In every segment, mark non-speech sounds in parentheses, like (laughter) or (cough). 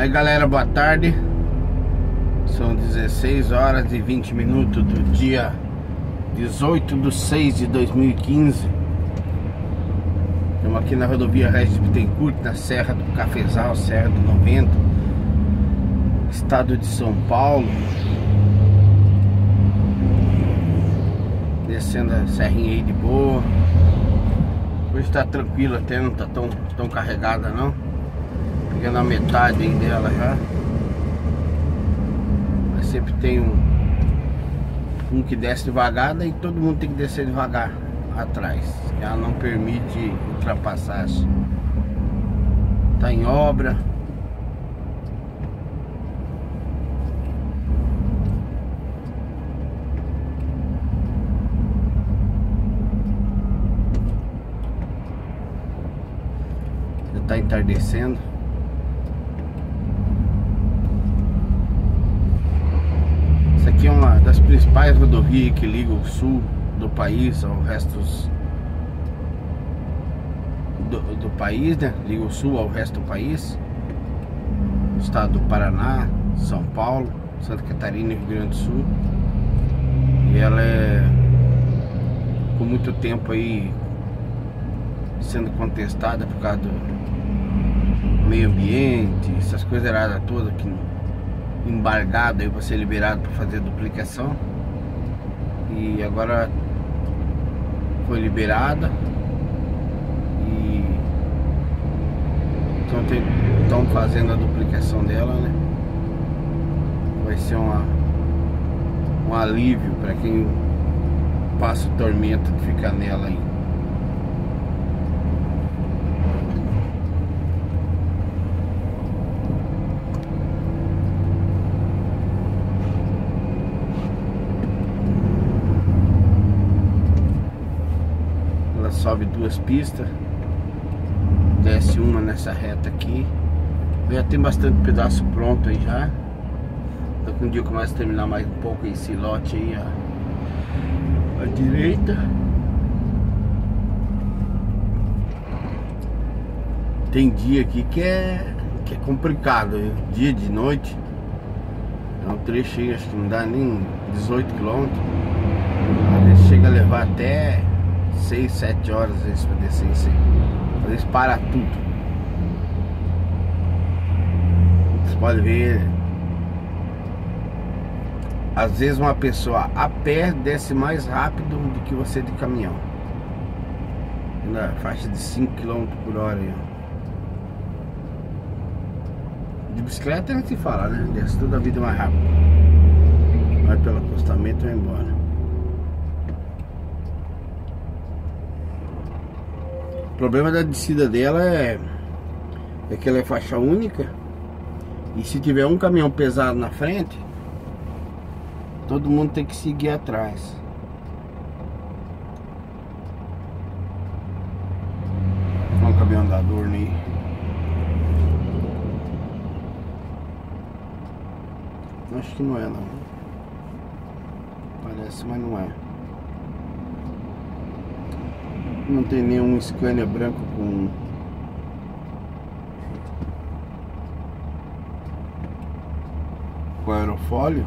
Aí galera, boa tarde. São 16 horas e 20 minutos do dia 18 de 6 de 2015 Estamos aqui na rodovia Regis Bittencourt, na Serra do Cafezal, Serra do 90 Estado de São Paulo. Descendo a serrinha aí de boa. Hoje está tranquilo até, não está tão, tão carregada não Pegando a metade dela já. Mas sempre tem um Um que desce devagar E todo mundo tem que descer devagar Atrás. Ela não permite ultrapassagem Tá em obra. Está entardecendo. Isso aqui é uma das principais rodovias que liga o sul do país ao resto do, do país, né? Liga o sul ao resto do país. Estado do Paraná, São Paulo, Santa Catarina e Rio Grande do Sul. E ela é com muito tempo aí sendo contestada por causa do meio ambiente, essas coisas erradas todas que embargado aí para ser liberado para fazer duplicação. E agora foi liberada e estão fazendo a duplicação dela, né? Vai ser uma, um alívio para quem passa o tormento de ficar nela aí. Sobe duas pistas desce uma nessa reta aqui. Já tem bastante pedaço pronto aí já. Então um dia eu começo a terminar mais um pouco esse lote aí à direita. Tem dia aqui que é que é complicado dia de noite. É um trecho aí acho que não dá nem 18 quilômetros. Chega a levar até 6, 7 horas às vezes pra descer isso aí. Às vezes para tudo. Você pode ver. Às vezes uma pessoa a pé desce mais rápido do que você de caminhão. Na faixa de 5 km por hora aí, De bicicleta não se fala, né? Desce toda a vida mais rápido. Vai pelo acostamento e vai embora. O problema da descida dela é, é que ela é faixa única e se tiver um caminhão pesado na frente, todo mundo tem que seguir atrás. Olha um caminhão da Dorney. Acho que não é não. Parece, mas não é. Não tem nenhum Scania branco com com aerofólio.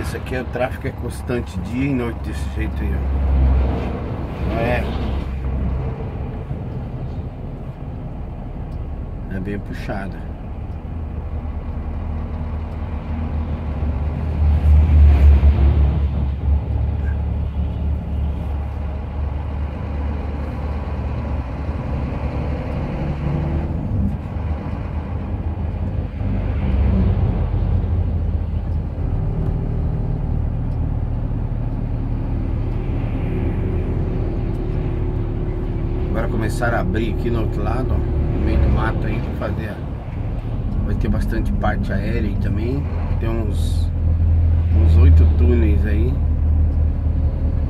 Esse aqui é o tráfego é constante dia e noite desse jeito aí, é? É bem puxada. Começaram a abrir aqui no outro lado, ó, no meio do mato aí, pra fazer. Vai ter bastante parte aérea aí também. Tem uns uns oito túneis aí.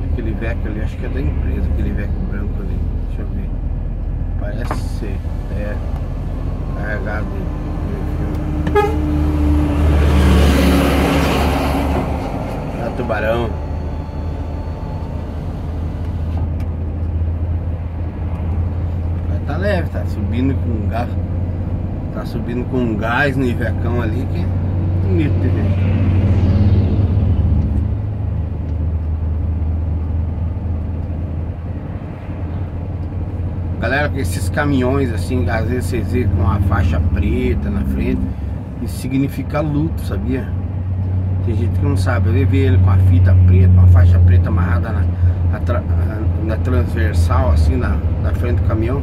Aquele veco ali, acho que é da empresa, aquele veco branco ali. Deixa eu ver. Parece ser. É. Carregado tubarão. Leve, tá subindo com gás. Tá subindo com gás no Ivecão ali que é bonito de ver. Galera, esses caminhões assim, às vezes vocês vê com a faixa preta na frente, isso significa luto, sabia? Tem gente que não sabe, eu vi ele com a fita preta, uma faixa preta amarrada na, na, na transversal, assim, na, na frente do caminhão,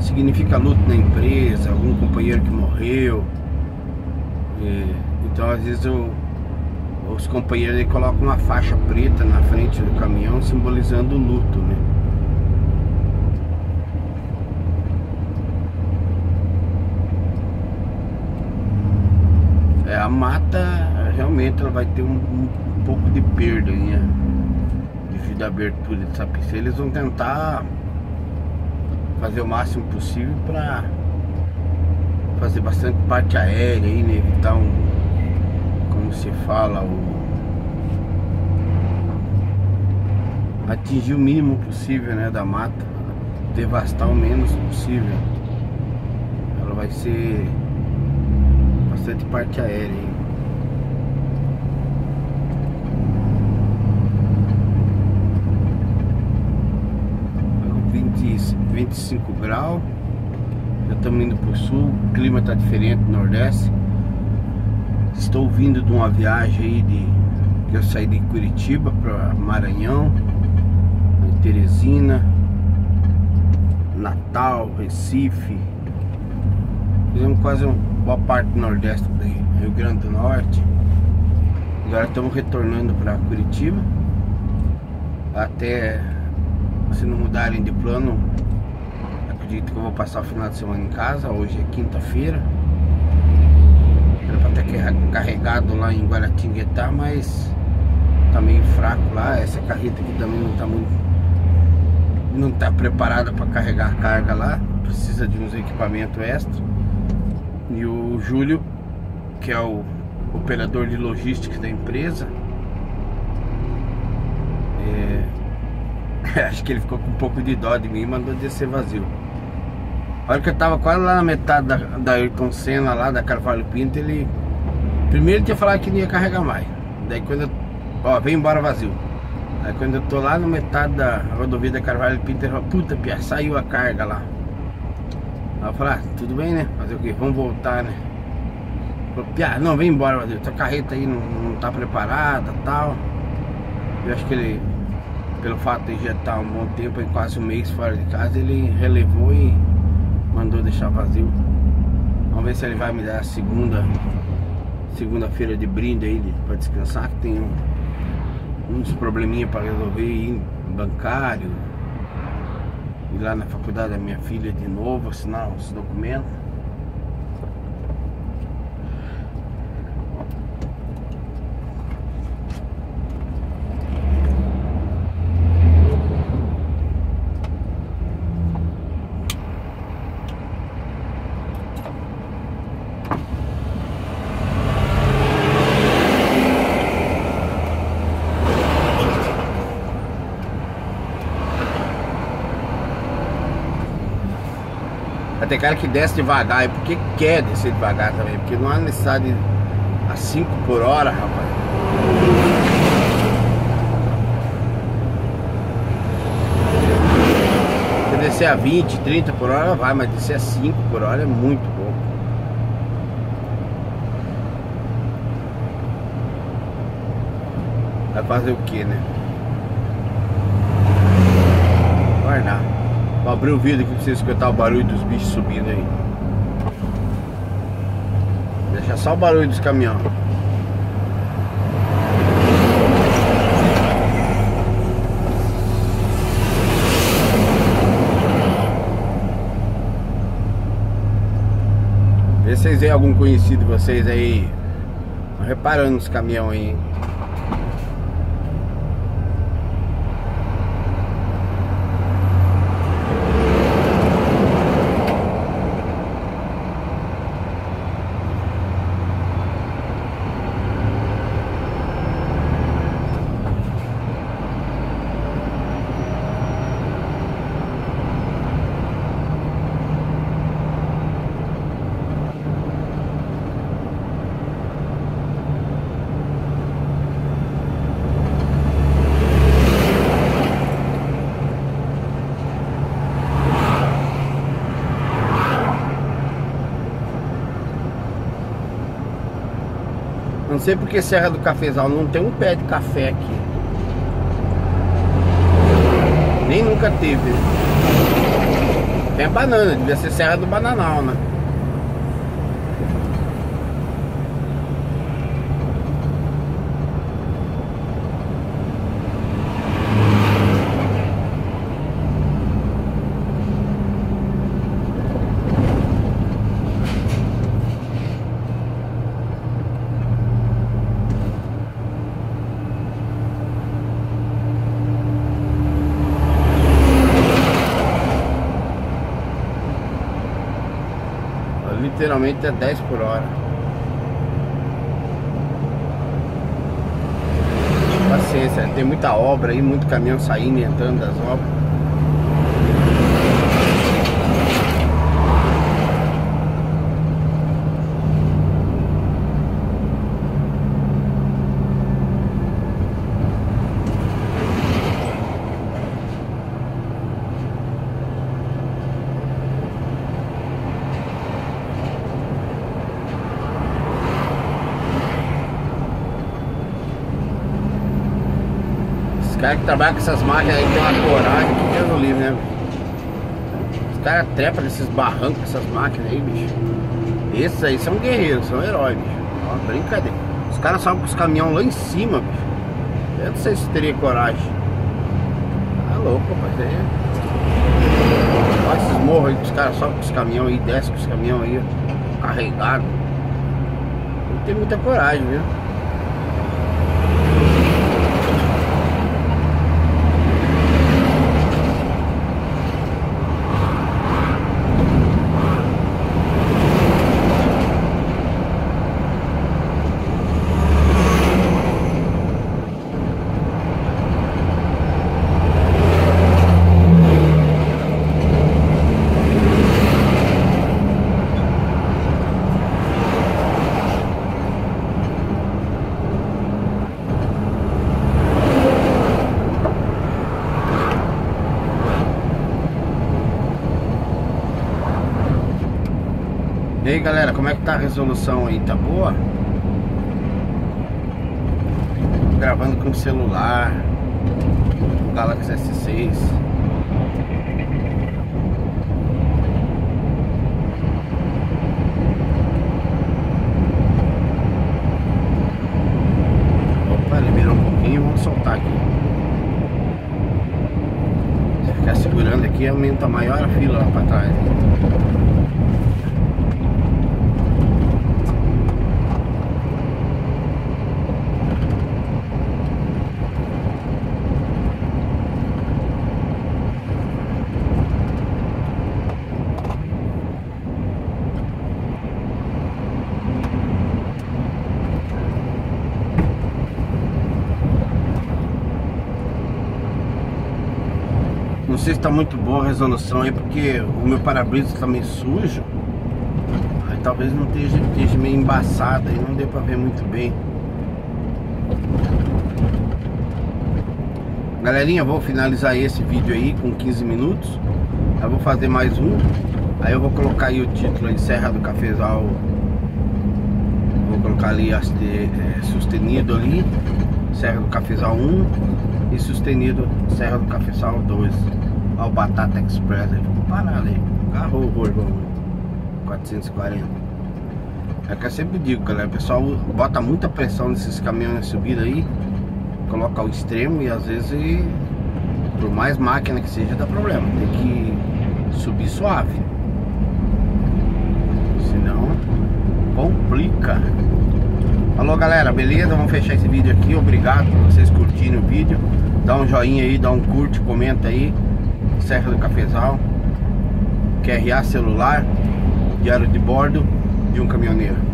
significa luto na empresa, algum companheiro que morreu. E, então às vezes eu, os companheiros colocam uma faixa preta na frente do caminhão simbolizando o luto, né? É, a mata realmente ela vai ter um, um, um pouco de perda né? devido à abertura dessa pista. Eles vão tentar fazer o máximo possível para fazer bastante parte aérea aí, né? evitar um, como se fala, o atingir o mínimo possível né, da mata, devastar o menos possível. Ela vai ser bastante parte aérea. Hein? Vinte e cinco graus. Já estamos indo para o sul, o clima está diferente no Nordeste. Estou vindo de uma viagem aí de eu saí de Curitiba para Maranhão, Teresina, Natal, Recife. Fizemos quase um boa parte do Nordeste do Rio Grande do Norte. Agora estamos retornando para Curitiba. Até se não mudarem de plano, acredito que eu vou passar o final de semana em casa. Hoje é quinta-feira. Era para ter carregado lá em Guaratinguetá, mas tá meio fraco lá. Essa carreta aqui também não tá muito. Não tá preparada para carregar carga lá. Precisa de uns equipamentos extra. E o Júlio, que é o operador de logística da empresa, é, (laughs) acho que ele ficou com um pouco de dó de mim e mandou descer vazio. A hora que eu tava quase lá na metade da, da Ayrton Senna, lá da Carvalho Pinto, ele. Primeiro ele tinha falado que não ia carregar mais. Daí quando eu. Ó, vem embora vazio. Aí quando eu tô lá na metade da rodovia da Carvalho Pinto, ele falou, puta, pia, saiu a carga lá. Aí eu falei, ah, tudo bem, né? Fazer o quê? Vamos voltar, né? Falei, Piá, não, vem embora, tua carreta aí não, não tá preparada tal. Eu acho que ele, pelo fato de já estar um bom tempo, quase um mês fora de casa, ele relevou e mandou deixar vazio. Vamos ver se ele vai me dar a segunda segunda-feira de brinde aí para descansar, que tem uns probleminha para resolver aí, bancário, ir lá na faculdade da minha filha de novo, assinar os documentos. Tem cara que desce devagar, e porque quer descer devagar também, porque não há necessidade a 5 por hora, rapaz. Se descer a 20, 30 por hora vai, mas descer a 5 por hora é muito pouco. Vai fazer o que, né? Guardar. Vou abrir o vidro aqui pra você escutar o barulho dos bichos subindo aí. Deixa só o barulho dos caminhões. Vê se vocês veem algum conhecido de vocês aí reparando nos caminhões aí. Sei porque Serra do Cafezal não tem um pé de café aqui. Nem nunca teve. Tem a banana, devia ser Serra do Bananal, né? Literalmente é 10 por hora. Paciência, tem muita obra aí, muito caminhão saindo e entrando das obras. Caras que trabalham com essas máquinas aí tem uma coragem que Deus no livre, né? Os caras trepam nesses barrancos, essas máquinas aí, bicho. Esses aí são guerreiros, são heróis, bicho. Ó, brincadeira. Os caras sobem com os caminhões lá em cima, bicho. Eu não sei se teria coragem. Tá louco, rapaz. Aí. Olha esses morros aí que os caras sobem com os caminhões aí, descem com os caminhões aí, carregados. Não tem muita coragem, viu? Tá a resolução aí? Tá boa? Gravando com celular o Galaxy S6 Opa, liberou um pouquinho, vamos soltar aqui Se ficar segurando aqui aumenta maior a fila lá pra trás sei se está muito boa a resolução aí, porque o meu para-brisa está meio sujo. Aí talvez não esteja, esteja meio embaçado aí, não deu para ver muito bem. Galerinha, vou finalizar esse vídeo aí com 15 minutos. Eu vou fazer mais um. Aí eu vou colocar aí o título aí, Serra do Cafezal. Vou colocar ali é, sustenido ali, Serra do Cafezal 1 e sustenido Serra do Cafezal 2. Olha o Batata Express aí, ficou parado aí. Carro horror, 440. É que eu sempre digo, galera, o pessoal bota muita pressão nesses caminhões subida aí, coloca ao extremo e às vezes, por mais máquina que seja, dá problema. Tem que subir suave. Senão, complica. Falou galera, beleza? Vamos fechar esse vídeo aqui. Obrigado por vocês curtirem o vídeo. Dá um joinha aí, dá um curte, comenta aí. Serra do Cafezal, QRA celular, diário de bordo de um caminhoneiro.